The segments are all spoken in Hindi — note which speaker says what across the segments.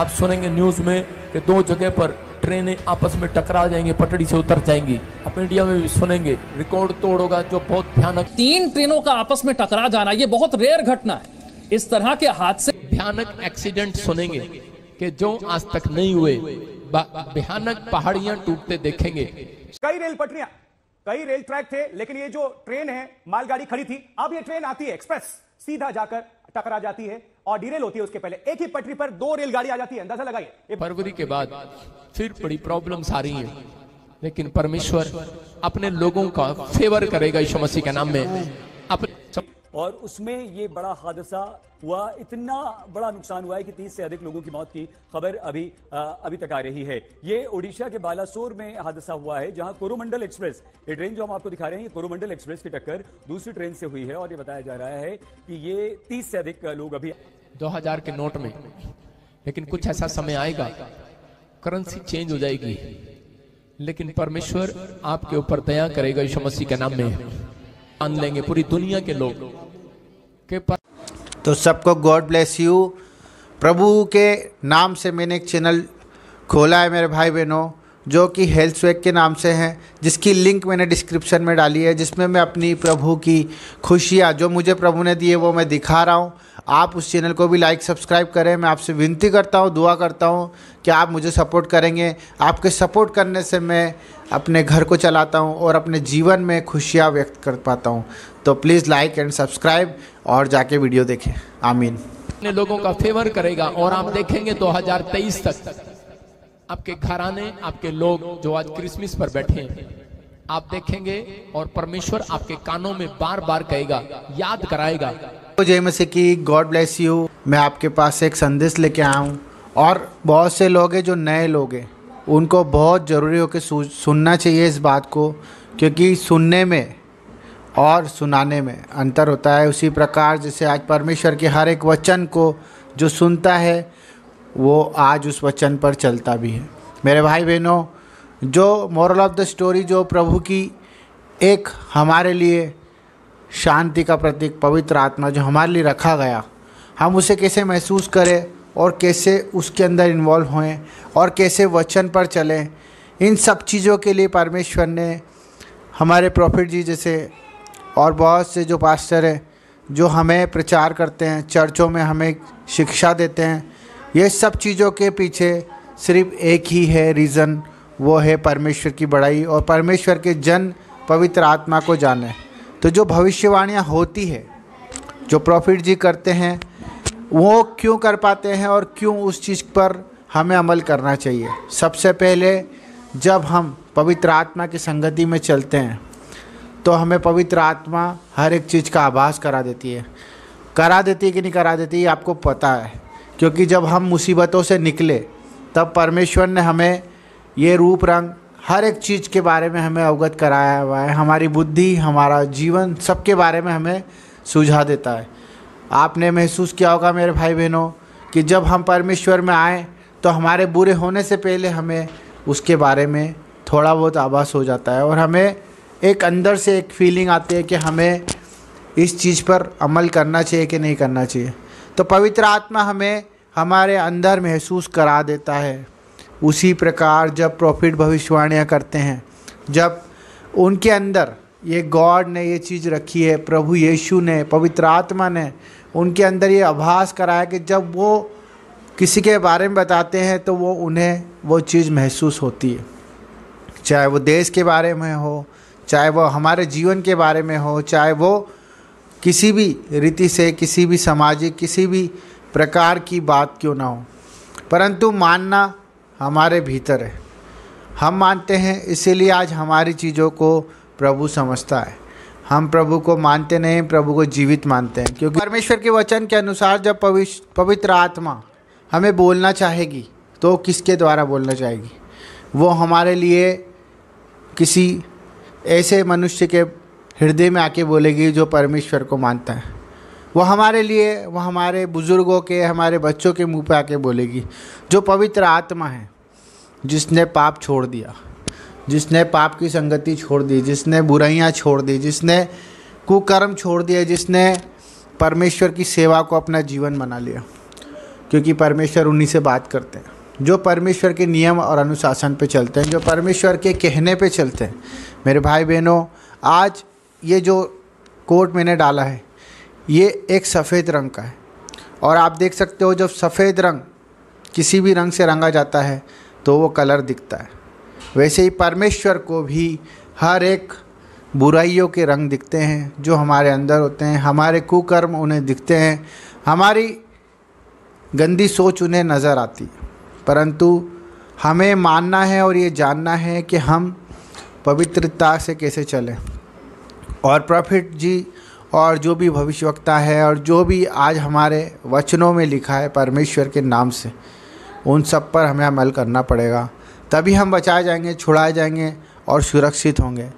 Speaker 1: आप सुनेंगे न्यूज़ में कि दो जगह पर ट्रेनें आपस में टकरा जाएँगी पटड़ी से उतर जाएँगी। आप इंडिया में भी सुनेंगे रिकॉर्ड तोड़ होगा जो बहुत भयानक
Speaker 2: तीन ट्रेनों का आपस में टकरा जाना ये बहुत रेयर घटना है। इस तरह के हादसे
Speaker 1: भयानक एक्सीडेंट सुनेंगे कि जो आज तक नहीं हुए भयानक पहाड़ियाँ टूटते देखेंगे।
Speaker 3: कई रेल पटरियाँ कई रेल ट्रैक थे लेकिन ये जो ट्रेन है मालगाड़ी खड़ी थी अब ये ट्रेन आती है एक्सप्रेस सीधा जाकर टकरा जाती है। और डिरेल होती है उसके पहले। एक ही पटरी पर दो रेलगाड़ी आ जाती है। अंदाज़ा लगाइए।
Speaker 1: फरवरी के बाद फिर बड़ी प्रॉब्लम आ रही है। लेकिन परमेश्वर अपने लोगों का फेवर करेगा यीशु मसीह के नाम में।
Speaker 4: और उसमें ये बड़ा हादसा हुआ। इतना बड़ा नुकसान हुआ है कि 30 से अधिक लोगों की मौत की खबर अभी अ, अभी तक आ रही है। ये ओडिशा के बालासोर में हादसा हुआ है जहाँ कोरोमंडल एक्सप्रेस ये ट्रेन जो हम आपको दिखा रहे हैं कोरोमंडल एक्सप्रेस की टक्कर दूसरी ट्रेन से हुई है और ये बताया जा रहा है कि ये 30 से अधिक लोग अभी
Speaker 1: 2000 के नोट में लेकिन कुछ ऐसा समय आएगा करेंसी चेंज हो जाएगी। लेकिन परमेश्वर आपके ऊपर दया करेगा यीशु के नाम में। मान लेंगे, पूरी दुनिया के लोग। के
Speaker 5: तो सबको गॉड ब्लेस यू प्रभु के नाम से मैंने एक चैनल खोला है मेरे भाई बहनों जो कि हेल्थ स्वेक के नाम से हैं, जिसकी लिंक मैंने डिस्क्रिप्शन में डाली है, जिसमें मैं अपनी प्रभु की खुशियाँ जो मुझे प्रभु ने दी है वो मैं दिखा रहा हूँ। आप उस चैनल को भी लाइक सब्सक्राइब करें। मैं आपसे विनती करता हूँ, दुआ करता हूँ कि आप मुझे सपोर्ट करेंगे। आपके सपोर्ट करने से मैं अपने घर को चलाता हूँ और अपने जीवन में खुशियाँ व्यक्त कर पाता हूँ। तो प्लीज़ लाइक एंड सब्सक्राइब और जाके वीडियो देखें। आमीन।
Speaker 1: अपने लोगों का फेवर करेगा और आप देखेंगे 2023 तक। आपके घराने, आपके लोग जो आज क्रिसमस पर बैठे हैं, आप देखेंगे और परमेश्वर आपके कानों में बार बार कहेगा, याद कराएगा।
Speaker 5: जय मसीह की गॉड ब्लेस यू मैं आपके पास एक संदेश लेके आया हूँ। और बहुत से लोग हैं जो नए लोग हैं। उनको बहुत ज़रूरी हो कि सुनना चाहिए इस बात को, क्योंकि सुनने में और सुनाने में अंतर होता है। उसी प्रकार जैसे आज परमेश्वर के हर एक वचन को जो सुनता है वो आज उस वचन पर चलता भी है। मेरे भाई बहनों जो मॉरल ऑफ़ द स्टोरी जो प्रभु की एक हमारे लिए शांति का प्रतीक, पवित्र आत्मा जो हमारे लिए रखा गया, हम उसे कैसे महसूस करें और कैसे उसके अंदर इन्वॉल्व होएँ और कैसे वचन पर चलें, इन सब चीज़ों के लिए परमेश्वर ने हमारे प्रॉफिट जी जैसे और बहुत से जो पास्टर हैं, जो हमें प्रचार करते हैं, चर्चों में हमें शिक्षा देते हैं ये सब चीज़ों के पीछे सिर्फ़ एक ही है रीज़न वो है परमेश्वर की बड़ाई और परमेश्वर के जन पवित्र आत्मा को जाने। तो जो भविष्यवाणियाँ होती है, जो प्रॉफिट जी करते हैं, वो क्यों कर पाते हैं और क्यों उस चीज़ पर हमें अमल करना चाहिए? सबसे पहले जब हम पवित्र आत्मा की संगति में चलते हैं तो हमें पवित्र आत्मा हर एक चीज़ का आभास करा देती है। करा देती है कि नहीं करा देती है आपको पता है। क्योंकि जब हम मुसीबतों से निकले, तब परमेश्वर ने हमें ये रूप रंग हर एक चीज़ के बारे में हमें अवगत कराया हुआ है। हमारी बुद्धि, हमारा जीवन सबके बारे में हमें सुझा देता है। आपने महसूस किया होगा मेरे भाई बहनों कि जब हम परमेश्वर में आए तो हमारे बुरे होने से पहले हमें उसके बारे में थोड़ा बहुत आभास हो जाता है और हमें एक अंदर से एक फीलिंग आती है कि हमें इस चीज़ पर अमल करना चाहिए कि नहीं करना चाहिए। तो पवित्र आत्मा हमें हमारे अंदर महसूस करा देता है। उसी प्रकार जब प्रॉफिट भविष्यवाणियाँ करते हैं, जब उनके अंदर ये गॉड ने ये चीज़ रखी है, प्रभु यीशु ने, पवित्र आत्मा ने, उनके अंदर ये आभास कराया कि जब वो किसी के बारे में बताते हैं तो वो उन्हें वो चीज़ महसूस होती है। चाहे वो देश के बारे में हो, चाहे वो हमारे जीवन के बारे में हो, चाहे वो किसी भी रीति से, किसी भी सामाजिक किसी भी प्रकार की बात क्यों ना हो? परंतु मानना हमारे भीतर है। हम मानते हैं, इसीलिए आज हमारी चीज़ों को प्रभु समझता है। हम प्रभु को मानते नहीं, प्रभु को जीवित मानते हैं। क्योंकि परमेश्वर के वचन के अनुसार जब पवित्र पवित्र आत्मा हमें बोलना चाहेगी तो किसके द्वारा बोलना चाहेगी? वो हमारे लिए किसी ऐसे मनुष्य के हृदय में आके बोलेगी जो परमेश्वर को मानता है। वो हमारे लिए, वो हमारे बुज़ुर्गों के, हमारे बच्चों के मुँह पे आके बोलेगी, जो पवित्र आत्मा है, जिसने पाप छोड़ दिया, जिसने पाप की संगति छोड़ दी, जिसने बुराइयाँ छोड़ दी, जिसने कुकर्म छोड़ दिया जिसने परमेश्वर की सेवा को अपना जीवन बना लिया। क्योंकि परमेश्वर उन्हीं से बात करते हैं, जो परमेश्वर के नियम और अनुशासन पे चलते हैं, जो परमेश्वर के कहने पे चलते हैं। मेरे भाई बहनों आज ये जो कोर्ट मैंने डाला है ये एक सफ़ेद रंग का है। और आप देख सकते हो जब सफ़ेद रंग किसी भी रंग से रंगा जाता है तो वो कलर दिखता है। वैसे ही परमेश्वर को भी हर एक बुराइयों के रंग दिखते हैं, जो हमारे अंदर होते हैं, हमारे कुकर्म उन्हें दिखते हैं, हमारी गंदी सोच उन्हें नज़र आती परंतु हमें मानना है और ये जानना है कि हम पवित्रता से कैसे चलें। और प्रॉफिट जी और जो भी भविष्यवक्ता है और जो भी आज हमारे वचनों में लिखा है परमेश्वर के नाम से, उन सब पर हमें अमल करना पड़ेगा। तभी हम बचाए जाएँगे, छुड़ाए जाएँगे और सुरक्षित होंगे।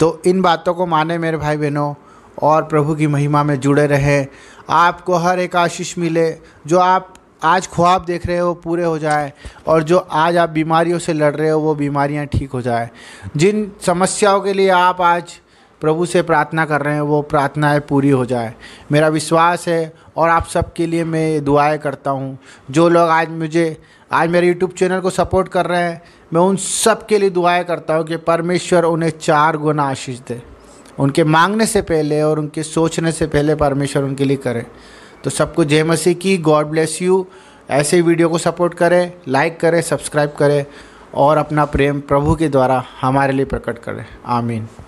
Speaker 5: तो इन बातों को माने मेरे भाई बहनों और प्रभु की महिमा में जुड़े रहें। आपको हर एक आशीष मिले, जो आप आज ख्वाब देख रहे हो पूरे हो जाए और जो आज आप बीमारियों से लड़ रहे हो, वो बीमारियाँ ठीक हो जाए। जिन समस्याओं के लिए आप आज प्रभु से प्रार्थना कर रहे हैं, वो प्रार्थनाएँ पूरी हो जाए। मेरा विश्वास है और आप सबके लिए मैं दुआएँ करता हूँ। जो लोग आज मुझे, आज मेरे यूट्यूब चैनल को सपोर्ट कर रहे हैं, मैं उन सब के लिए दुआएँ करता हूँ कि परमेश्वर उन्हें चार गुना आशीष दे। उनके मांगने से पहले और उनके सोचने से पहले परमेश्वर उनके लिए करे। तो सबको जय मसीह की गॉड ब्लेस यू ऐसे वीडियो को सपोर्ट करें लाइक करें सब्सक्राइब करें और अपना प्रेम प्रभु के द्वारा हमारे लिए प्रकट करें। आमीन।